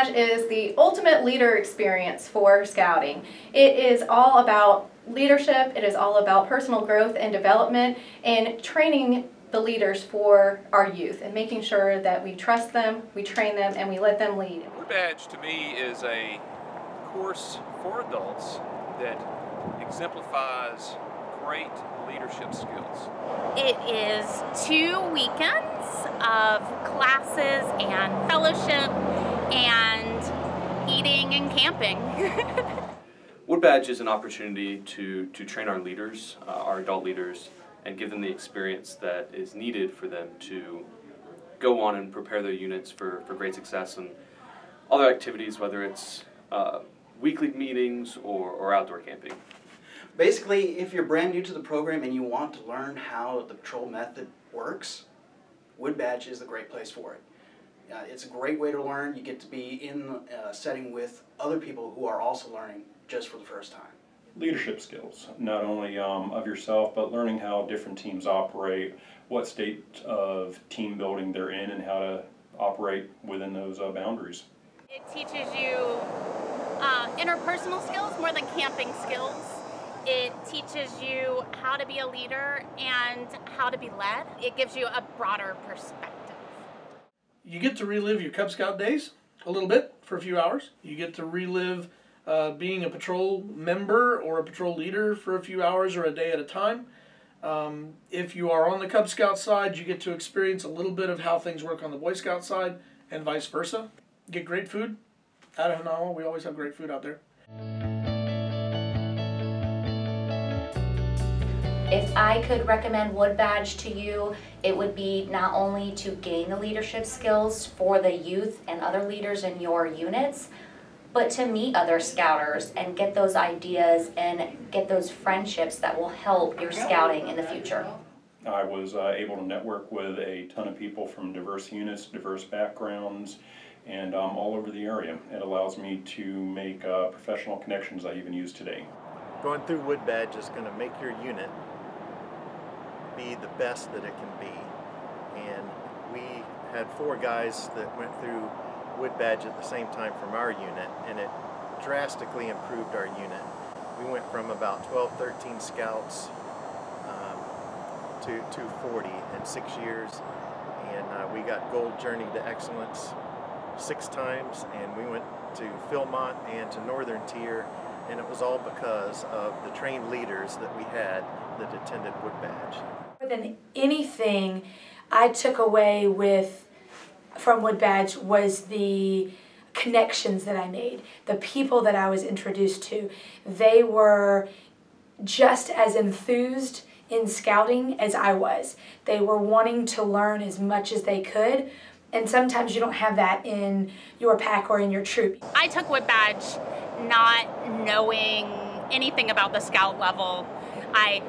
Badge is the ultimate leader experience for scouting. It is all about leadership, it is all about personal growth and development, and training the leaders for our youth and making sure that we trust them, we train them, and we let them lead. Wood Badge to me is a course for adults that exemplifies great leadership skills. It is two weekends of classes and fellowship and eating and camping. Wood Badge is an opportunity to, to train our leaders, uh, our adult leaders, and give them the experience that is needed for them to go on and prepare their units for, for great success and other activities, whether it's uh, weekly meetings or, or outdoor camping. Basically, if you're brand new to the program and you want to learn how the patrol method works, Wood Badge is the great place for it. Uh, it's a great way to learn. You get to be in a setting with other people who are also learning just for the first time. Leadership skills, not only um, of yourself, but learning how different teams operate, what state of team building they're in, and how to operate within those uh, boundaries. It teaches you uh, interpersonal skills more than camping skills. It teaches you how to be a leader and how to be led. It gives you a broader perspective. You get to relive your Cub Scout days a little bit for a few hours. You get to relive uh, being a patrol member or a patrol leader for a few hours or a day at a time. Um, if you are on the Cub Scout side, you get to experience a little bit of how things work on the Boy Scout side and vice versa. Get great food out of Ho Non Wah. We always have great food out there. If I could recommend Wood Badge to you, it would be not only to gain the leadership skills for the youth and other leaders in your units, but to meet other scouters and get those ideas and get those friendships that will help your scouting in the future. I was uh, able to network with a ton of people from diverse units, diverse backgrounds, and um, all over the area. It allows me to make uh, professional connections I even use today. Going through Wood Badge is going to make your unit be the best that it can be. And we had four guys that went through Wood Badge at the same time from our unit, and it drastically improved our unit. We went from about 12, 13 scouts um, to, to 40 in six years, and uh, we got Gold Journey to Excellence six times, and we went to Philmont and to Northern Tier, and it was all because of the trained leaders that we had that attended Wood Badge. More than anything, I took away with from Wood Badge was the connections that I made, the people that I was introduced to. They were just as enthused in scouting as I was. They were wanting to learn as much as they could. And sometimes you don't have that in your pack or in your troop. I took Wood Badge not knowing anything about the scout level. I,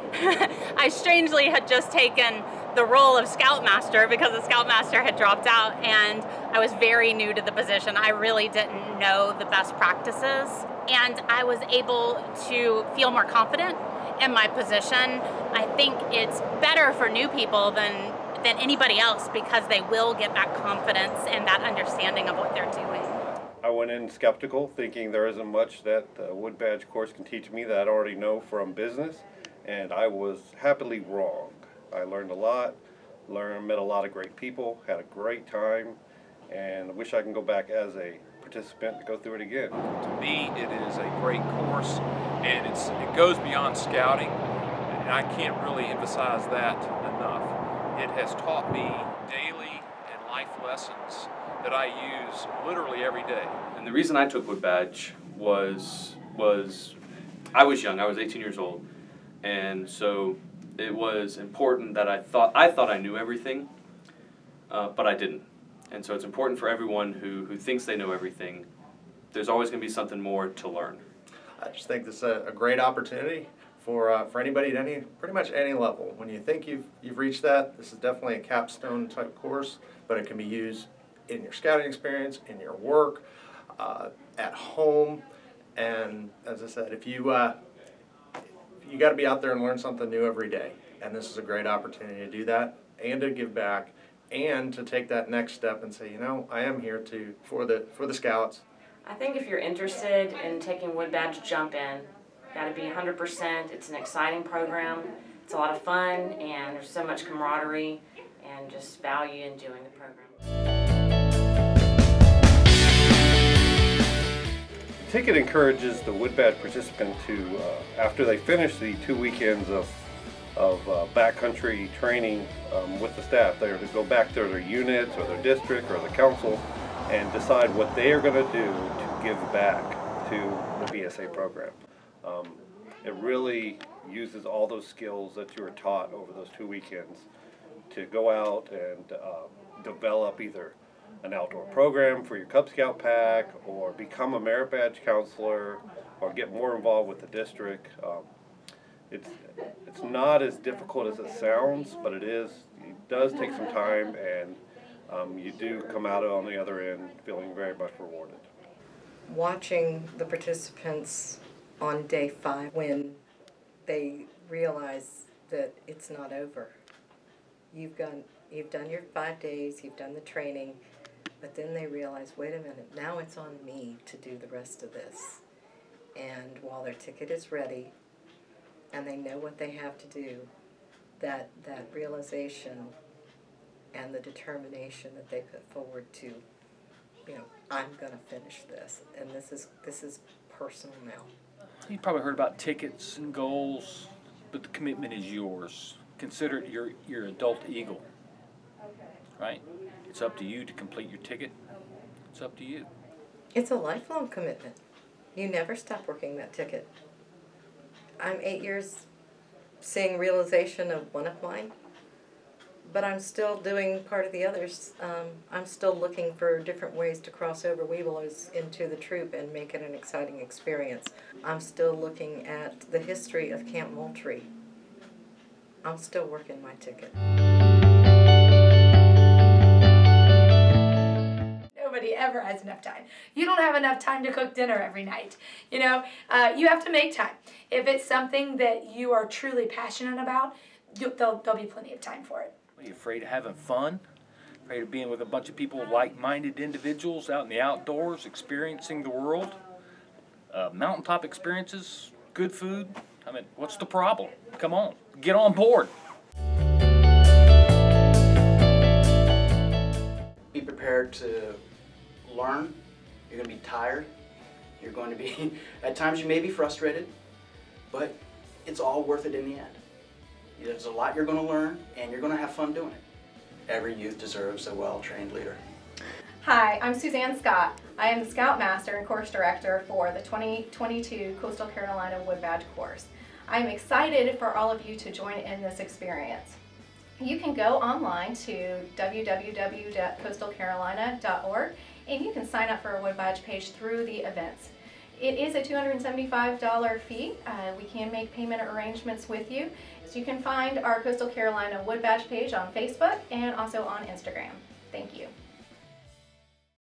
I strangely had just taken the role of Scoutmaster because the Scoutmaster had dropped out and I was very new to the position. I really didn't know the best practices and I was able to feel more confident in my position. I think it's better for new people than than anybody else because they will get that confidence and that understanding of what they're doing. I went in skeptical, thinking there isn't much that the Wood Badge course can teach me that I already know from business, and I was happily wrong. I learned a lot, learned, met a lot of great people, had a great time, and wish I can go back as a participant to go through it again. To me, it is a great course, and it's it goes beyond scouting, and I can't really emphasize that enough. It has taught me daily life lessons that I use literally every day. And the reason I took Wood Badge was was I was young. I was 18 years old, and so it was important that I thought I thought I knew everything, uh, but I didn't. And so it's important for everyone who, who thinks they know everything. There's always going to be something more to learn. I just think this is a, a great opportunity for uh, for anybody at any pretty much any level. When you think you've you've reached that, this is definitely a capstone type course, but it can be used in your scouting experience, in your work, uh, at home, and as I said, if you uh, you got to be out there and learn something new every day, and this is a great opportunity to do that and to give back and to take that next step and say, you know, I am here to for the for the scouts. I think if you're interested in taking Wood Badge, jump in. Got to be 100%. It's an exciting program. It's a lot of fun, and there's so much camaraderie and just value in doing the program. The ticket encourages the Wood Badge participant to, uh, after they finish the two weekends of, of uh, backcountry training um, with the staff, they're to go back to their units or their district or the council and decide what they are going to do to give back to the BSA program. Um, it really uses all those skills that you were taught over those two weekends to go out and uh, develop either an outdoor program for your Cub Scout pack, or become a merit badge counselor, or get more involved with the district. Um, it's it's not as difficult as it sounds, but it is. It does take some time, and um, you do come out on the other end feeling very much rewarded. Watching the participants on day five when they realize that it's not over. You've gone, you've done your five days, you've done the training, but then they realize, wait a minute, now it's on me to do the rest of this. And while their ticket is ready and they know what they have to do, that, that realization and the determination that they put forward to, you know, I'm gonna finish this, and this is, this is personal now. You probably heard about tickets and goals, but the commitment is yours. Consider it your, your adult eagle, right? It's up to you to complete your ticket. It's up to you. It's a lifelong commitment. You never stop working that ticket. I'm eight years seeing realization of one of mine, but I'm still doing part of the others. Um, I'm still looking for different ways to cross over Webelos into the troop and make it an exciting experience. I'm still looking at the history of Camp Moultrie. I'm still working my ticket. Nobody ever has enough time. You don't have enough time to cook dinner every night. You know, uh, you have to make time. If it's something that you are truly passionate about, there'll, there'll be plenty of time for it. Are you afraid of having fun? Afraid of being with a bunch of people, like-minded individuals out in the outdoors, experiencing the world? Uh, mountaintop experiences, good food. I mean, what's the problem? Come on, get on board. Be prepared to learn. You're going to be tired. You're going to be, at times you may be frustrated, but it's all worth it in the end. There's a lot you're going to learn, and you're going to have fun doing it. Every youth deserves a well-trained leader. Hi, I'm Suzanne Scott. I am the Scoutmaster and Course Director for the 2022 Coastal Carolina Wood Badge course. I'm excited for all of you to join in this experience. You can go online to www.coastalcarolina.org and you can sign up for a Wood Badge page through the events. It is a $275 fee. Uh, we can make payment arrangements with you. You can find our Coastal Carolina Wood Badge page on Facebook and also on Instagram. Thank you.